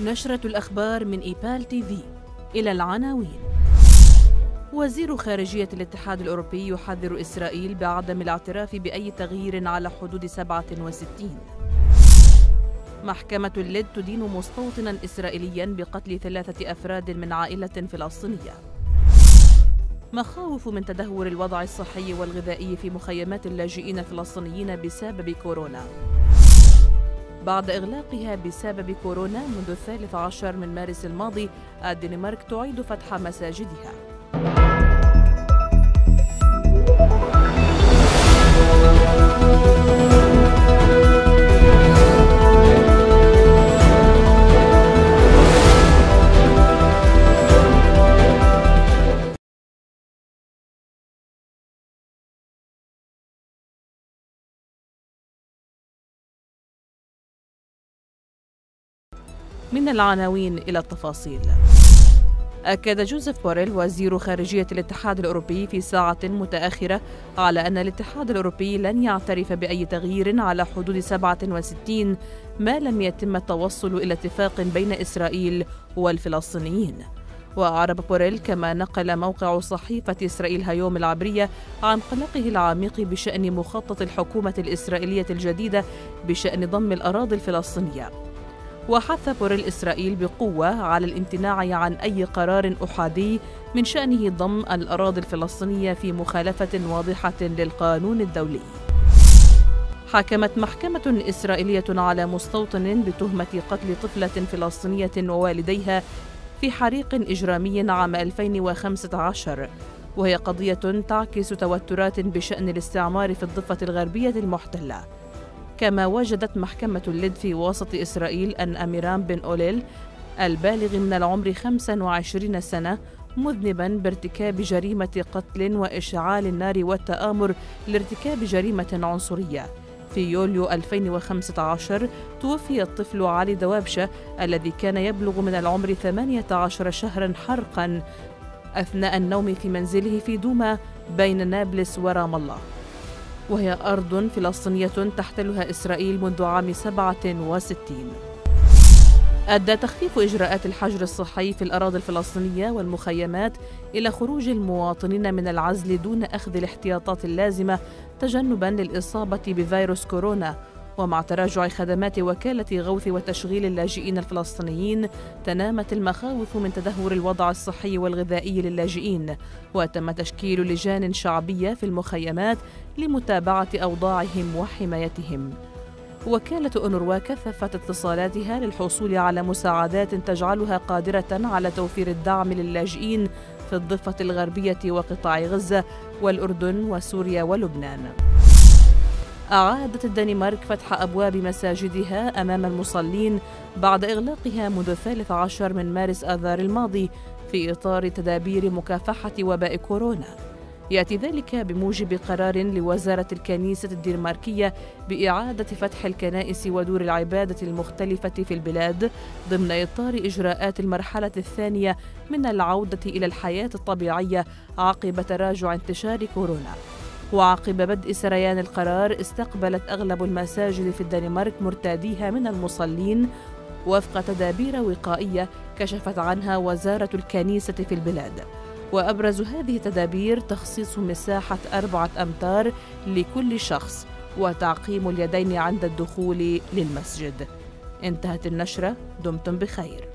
نشرة الأخبار من إيبال تي في. إلى العناوين. وزير خارجية الاتحاد الأوروبي يحذر إسرائيل بعدم الاعتراف بأي تغيير على حدود 67 محكمة اللد تدين مستوطنا إسرائيليا بقتل ثلاثة أفراد من عائلة فلسطينية. مخاوف من تدهور الوضع الصحي والغذائي في مخيمات اللاجئين الفلسطينيين بسبب كورونا. بعد إغلاقها بسبب كورونا منذ الثالث عشر من مارس الماضي الدنمارك تعيد فتح مساجدها. من العناوين إلى التفاصيل. أكد جوزيف بوريل وزير خارجية الاتحاد الأوروبي في ساعة متأخرة على أن الاتحاد الأوروبي لن يعترف بأي تغيير على حدود 67 ما لم يتم التوصل إلى اتفاق بين إسرائيل والفلسطينيين. وأعرب بوريل كما نقل موقع صحيفة إسرائيل هيوم العبرية عن قلقه العميق بشأن مخطط الحكومة الإسرائيلية الجديدة بشأن ضم الأراضي الفلسطينية. وحث بوريل إسرائيل بقوة على الامتناع عن أي قرار أحادي من شأنه ضم الأراضي الفلسطينية في مخالفة واضحة للقانون الدولي. حكمت محكمة إسرائيلية على مستوطن بتهمة قتل طفلة فلسطينية ووالديها في حريق إجرامي عام 2015 وهي قضية تعكس توترات بشأن الاستعمار في الضفة الغربية المحتلة. كما وجدت محكمة اللد في وسط إسرائيل أن أميران بن أوليل البالغ من العمر 25 سنة مذنبا بارتكاب جريمة قتل وإشعال النار والتآمر لارتكاب جريمة عنصرية. في يوليو 2015 توفي الطفل علي دوابشة الذي كان يبلغ من العمر 18 شهرا حرقا أثناء النوم في منزله في دوما بين نابلس ورام الله. وهي أرض فلسطينية تحتلها إسرائيل منذ عام 67 أدى تخفيف إجراءات الحجر الصحي في الأراضي الفلسطينية والمخيمات إلى خروج المواطنين من العزل دون أخذ الاحتياطات اللازمة تجنبا للإصابة بفيروس كورونا. ومع تراجع خدمات وكالة غوث وتشغيل اللاجئين الفلسطينيين تنامت المخاوف من تدهور الوضع الصحي والغذائي للاجئين وتم تشكيل لجان شعبية في المخيمات لمتابعة أوضاعهم وحمايتهم. وكالة أونروا كثفت اتصالاتها للحصول على مساعدات تجعلها قادرة على توفير الدعم للاجئين في الضفة الغربية وقطاع غزة والأردن وسوريا ولبنان. أعادت الدنمارك فتح أبواب مساجدها أمام المصلين بعد إغلاقها منذ الثالث عشر من مارس آذار الماضي في إطار تدابير مكافحة وباء كورونا. يأتي ذلك بموجب قرار لوزارة الكنيسة الدنماركية بإعادة فتح الكنائس ودور العبادة المختلفة في البلاد ضمن إطار إجراءات المرحلة الثانية من العودة إلى الحياة الطبيعية عقب تراجع انتشار كورونا. وعقب بدء سريان القرار استقبلت أغلب المساجد في الدنمارك مرتاديها من المصلين وفق تدابير وقائية كشفت عنها وزارة الكنيسة في البلاد. وأبرز هذه التدابير تخصيص مساحة أربعة أمتار لكل شخص وتعقيم اليدين عند الدخول للمسجد. انتهت النشرة دمتم بخير.